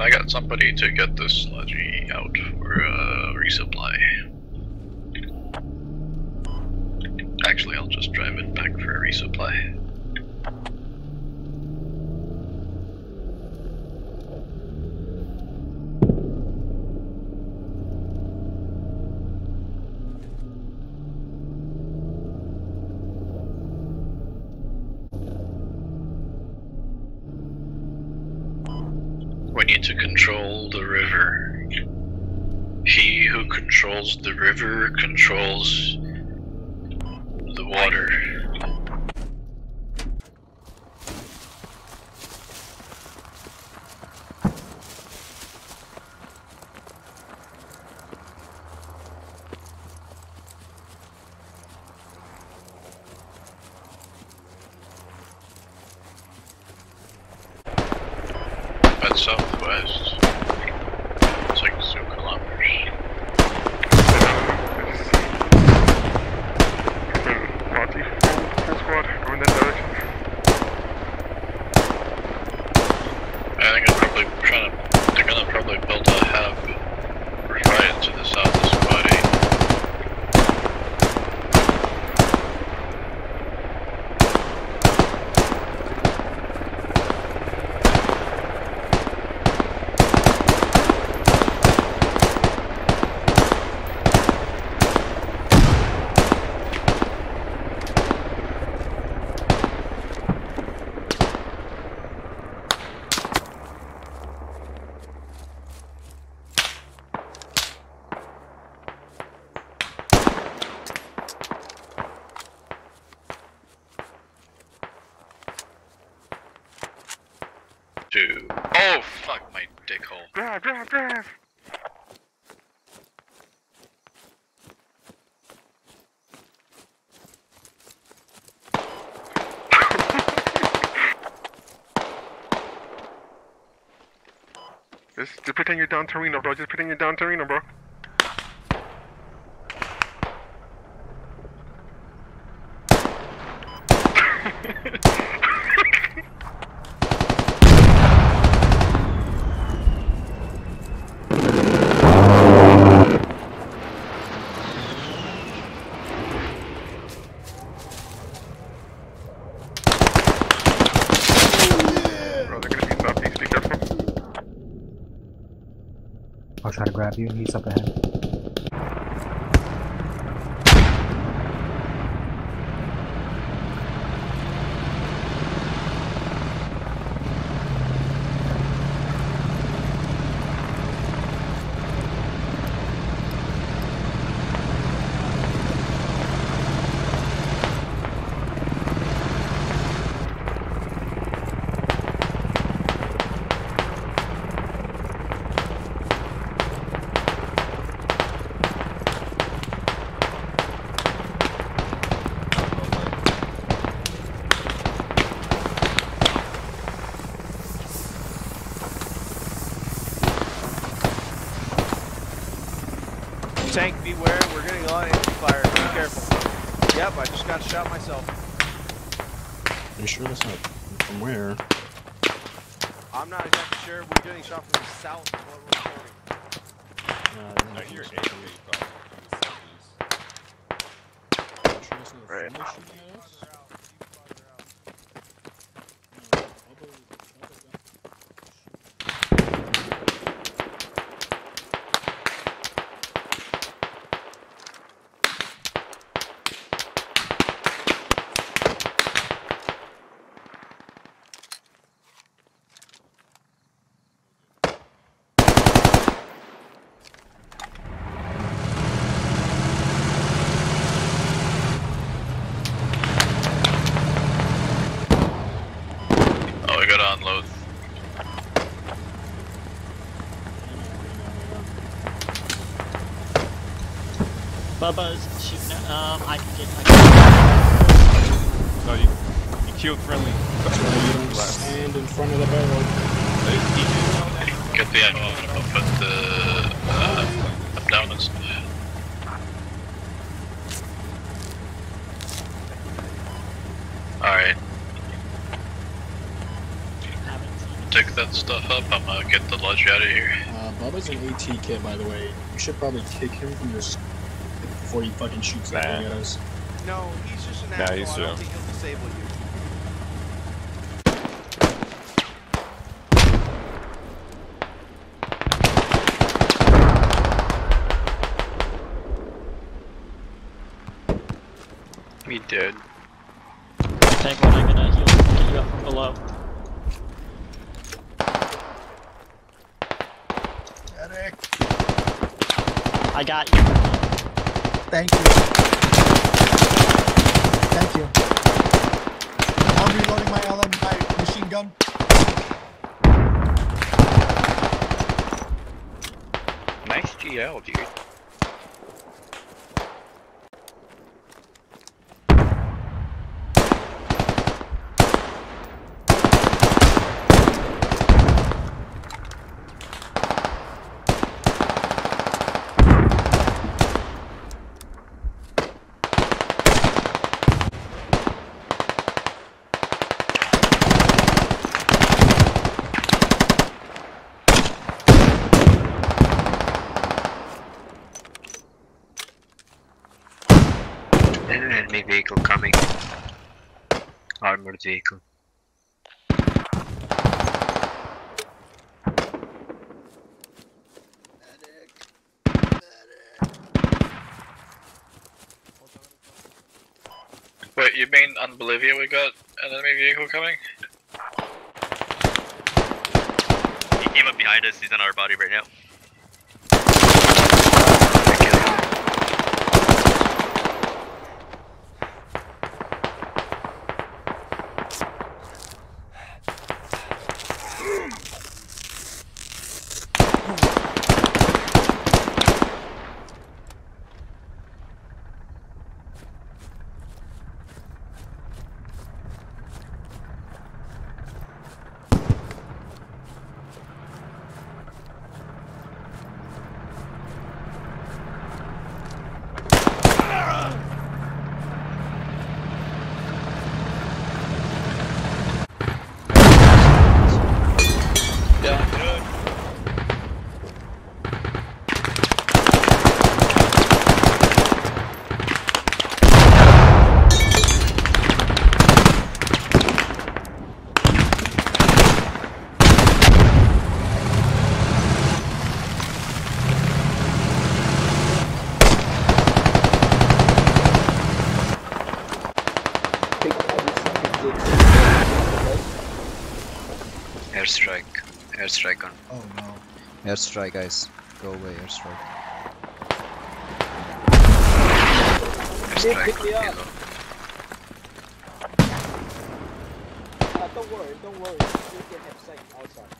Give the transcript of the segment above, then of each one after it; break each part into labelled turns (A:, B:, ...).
A: can I get somebody to get this sludgy out for uh, resupply? Actually, I'll just drive it back for a resupply. Need to control the river. He who controls the river controls the water. At southwest, it's like two kilometers.
B: Party full, full squad, go in that direction.
A: I think it's probably trying to. They're gonna probably build a hub right to the south of Spotty. Two. Oh fuck my dick hole.
B: Drive, drive, drive! Just, just pretend you're down Torino, bro. Just pretend you're down Torino, bro. Bro, they're gonna be southeast. Be careful.
C: I'll try to grab you. He's up ahead.
D: Tank, beware. We're getting a lot of enemy fire. Be careful. Yep, I just got shot myself.
E: Are you sure that's not from where?
D: I'm not exactly sure. We're getting shot from the south. is What we're reporting.
E: Uh,
F: No, you're
E: sure
F: probably.
B: Right.
E: from where shooting at
G: Bubba's shooting at, um, I can get, I
F: No, you, you killed friendly.
E: You stand in front of the barrel.
A: Get the ammo and I'll put the uh, up down and stuff. Alright, take
H: that stuff up. I'm gonna get the ledge out of here.
E: Uh, Bubba's an AT kid, by the way. You should probably kick him from your s- before he fucking shoots that
I: Nah.
E: thing at us.
F: No, he's just an
I: Nah,
F: asshole.
I: he's
F: I don't think he'll disable you.
H: He did.
A: Penguin, I'm gonna heal get you up from below.
D: Medic,
A: I got you.
D: Thank you. Thank you. I'm reloading my LM, my machine gun.
H: Nice GL, dude.
J: An enemy vehicle coming. Armored vehicle.
H: Mean on Bolivia we got an enemy vehicle coming?
G: He came up behind us. He's on our body right now.
J: Airstrike. Airstrike on.
D: Oh no.
K: Airstrike, guys. Go away, airstrike.
J: Airstrike on vehicle.
A: Uh, don't worry, don't worry. You can have sight outside.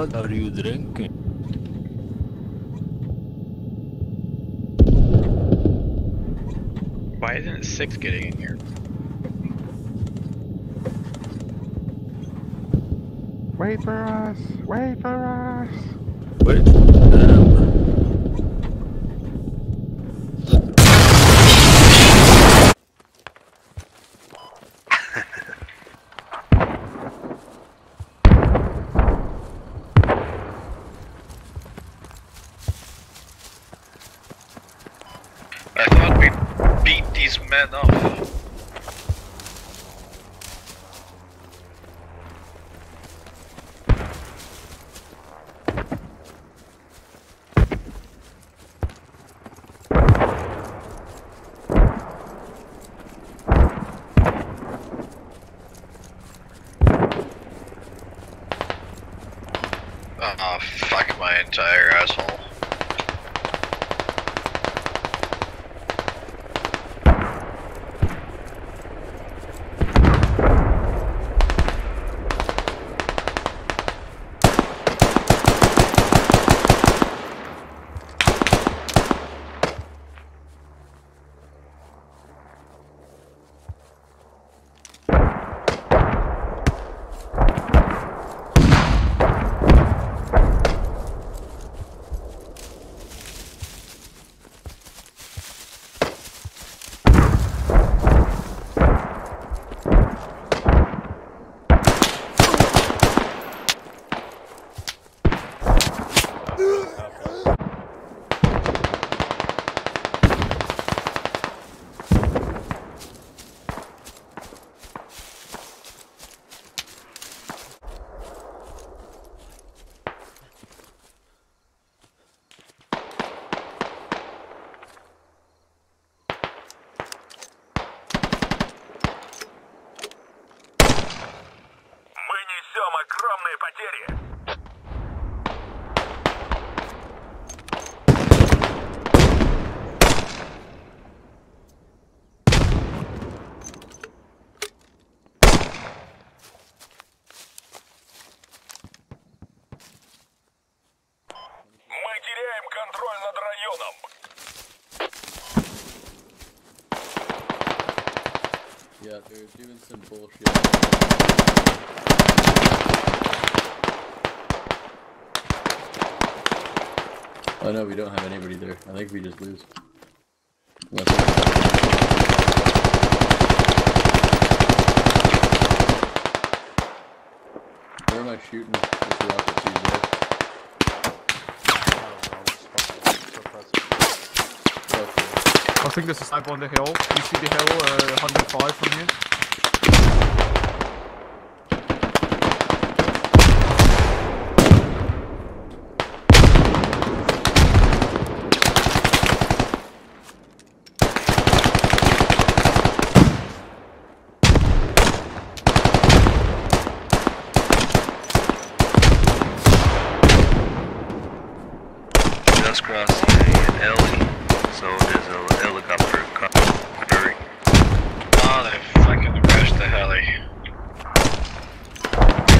L: What are you drinking?
A: Why isn't six getting in here?
B: Wait for us! Wait for us!
L: Wait. Um,
A: I thought we men up. Oh, fuck my entire
L: yeah, they're doing some bullshit. Oh no, we don't have anybody there. I think we just lose. Unless Where am I shooting this rocket to, bro? Okay.
B: I think there's a sniper on the hill. You see the hill, uh, 105 from here?
K: Just crossing an alley, so there's a helicopter coming.
A: Oh, they fucking crashed the heli.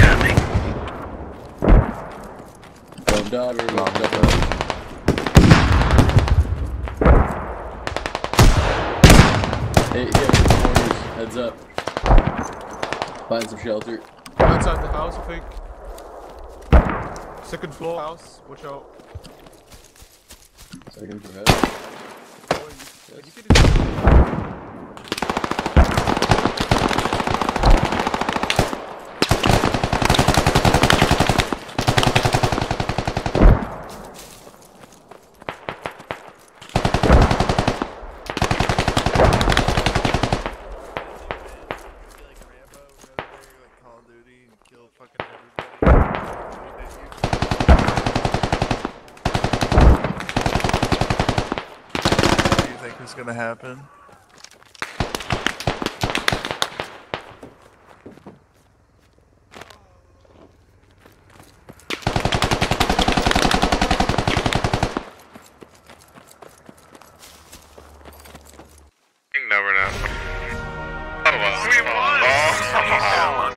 K: Coming.
L: Love daughter, love daughter. Hey, yeah, corners, heads up. Find some shelter.
B: Outside the house, I think. Second floor house, watch out.
L: Second for head.
M: What do you think is gonna happen?